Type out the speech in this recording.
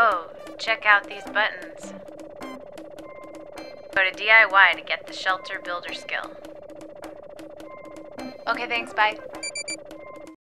Oh, check out these buttons. Go to DIY to get the shelter builder skill. Okay, thanks, bye.